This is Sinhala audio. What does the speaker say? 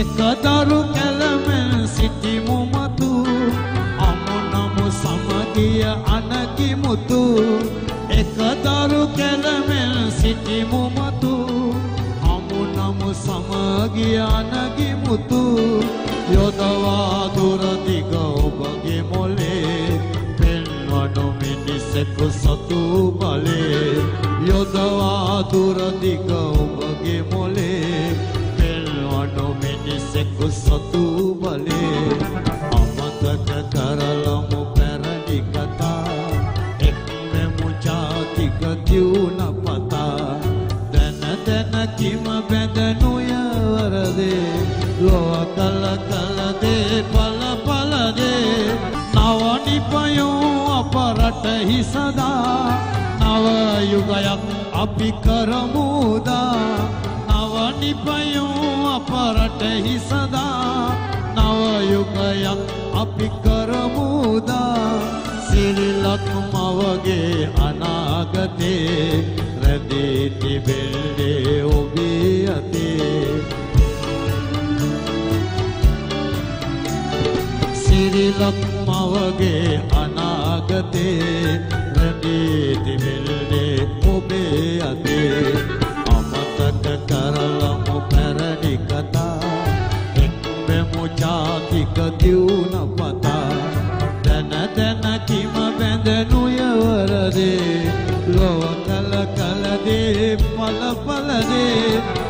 එකදරු කැලමෙන් සිටිමු මතු. අමුනමු සමගිය අනකිමුතු එකදරු කැලමෙන් සිටිමු මතු. අමුනමු සමගිය අනකිමුතු යොදවා දුරදිග ඔබගේ මොලේ. පෙන්වනු මිනිසෙකු සතු බලේ. යොදවා දුරදිග ඔබගේ මොලේ. මිනිසෙකු සතු බලේ අමතක කරලමු පැරණි කතා. එක්මෙමු ජාතික දියුණ පතා. දැන දැන කිම බැඳනුය වරදේ ලොව කල කලදේ පල පලදේ නවනිපයෝ අප රටහි සදා නව යුගයක් අපි කරමුදා. නවනිපයෝ අප රටෙහි සදා නවයුගයක් අපි කරමුදා සිරිලක් මවගේ අනාගතේ රැඳී තිබෙන්නේ ඔබේ අතේ. සිරිලක් මවගේ අනාගතේ එක්වෙමු ජාතික දියුණ පතා. දැන දැන කිම බැඳනුයවරදේ ලොව කල කලදේ පල පලදේ.